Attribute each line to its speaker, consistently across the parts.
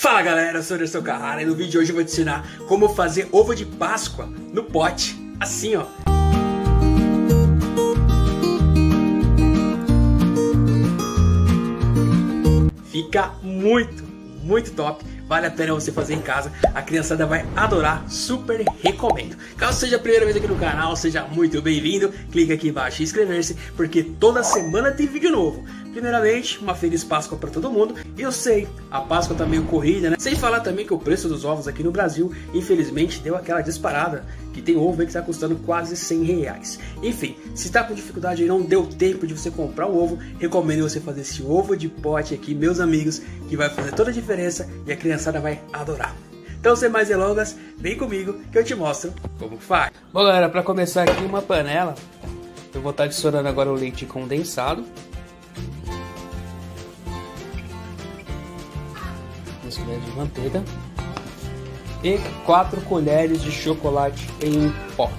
Speaker 1: Fala galera, eu sou o Anderson Carrara e no vídeo de hoje eu vou te ensinar como fazer ovo de Páscoa no pote, assim ó. Fica muito, muito top vale a pena você fazer em casa. A criançada vai adorar, super recomendo. Caso seja a primeira vez aqui no canal, seja muito bem-vindo. Clique aqui embaixo em inscrever-se, porque toda semana tem vídeo novo. Primeiramente, uma feliz Páscoa para todo mundo. E eu sei, a Páscoa tá meio corrida, né? Sem falar também que o preço dos ovos aqui no Brasil, infelizmente, deu aquela disparada. Que tem ovo aí que está custando quase 100 reais. Enfim, se está com dificuldade e não deu tempo de você comprar o ovo, recomendo você fazer esse ovo de pote aqui, meus amigos, que vai fazer toda a diferença e a criançada vai adorar. Então, sem mais delongas, vem comigo que eu te mostro como faz. Bom, galera, para começar aqui uma panela, eu vou estar adicionando agora o leite condensado. Duas colheres de manteiga. E 4 colheres de chocolate em pó.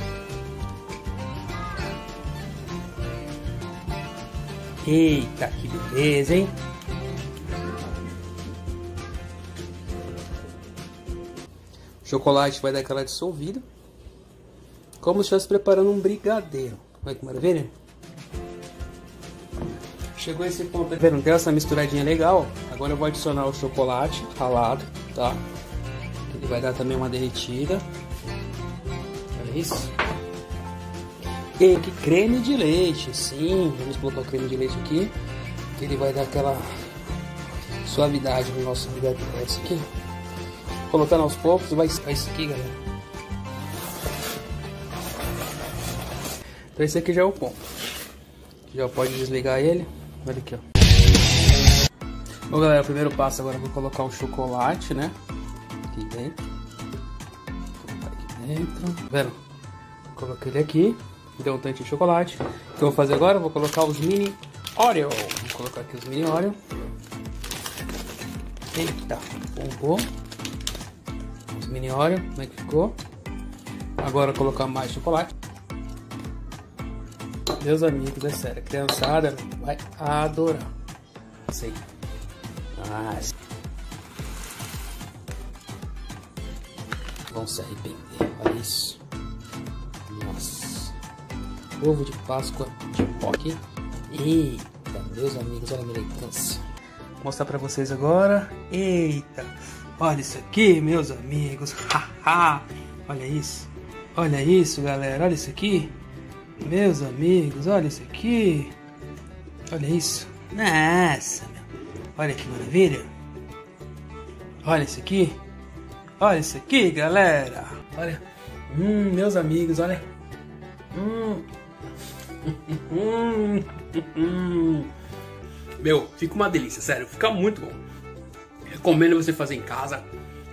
Speaker 1: Eita, que beleza, hein? Chocolate vai dar aquela dissolvida. Como se estivesse preparando um brigadeiro. Olha que maravilha. Chegou esse ponto aqui. Tem essa misturadinha legal. Agora eu vou adicionar o chocolate ralado, tá? Ele vai dar também uma derretida. É isso. E aqui creme de leite, sim. Vamos colocar o creme de leite aqui. Que ele vai dar aquela suavidade no nosso brigadeiro. É isso aqui colocando aos poucos, vai sair isso aqui, galera. Então esse aqui já é o ponto. Já pode desligar ele. Olha aqui, ó. Bom, galera, o primeiro passo agora eu vou colocar o chocolate, né? Aqui dentro. Vou colocar aqui dentro. Tá vendo? Coloquei ele aqui. Deu um tanto de chocolate. O que eu vou fazer agora? Eu vou colocar os mini Oreo. Vou colocar aqui os mini Oreo. Eita, bombou mini Oreo, como é que ficou? Agora colocar mais chocolate. Meus amigos, é sério, a criançada vai adorar. Sei. Mas... Vão se arrepender, olha isso. Nossa. Ovo de Páscoa de pó aqui. Eita, meus amigos, olha a militância. Vou mostrar pra vocês agora. Eita. Olha isso aqui, meus amigos. olha isso. Olha isso, galera. Olha isso aqui. Meus amigos, olha isso aqui. Olha isso. Nossa, meu. Olha que maravilha. Olha isso aqui. Olha isso aqui, galera. Olha. Hum, meus amigos, olha. Hum. Meu, fica uma delícia, sério. Fica muito bom. Recomendo você fazer em casa.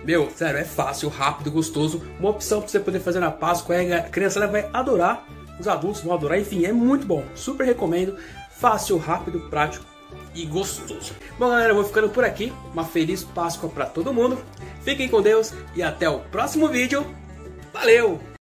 Speaker 1: Meu, sério, é fácil, rápido, gostoso. Uma opção para você poder fazer na Páscoa. É, a criança vai adorar, os adultos vão adorar. Enfim, é muito bom. Super recomendo. Fácil, rápido, prático e gostoso. Bom, galera, eu vou ficando por aqui. Uma feliz Páscoa para todo mundo. Fiquem com Deus e até o próximo vídeo. Valeu!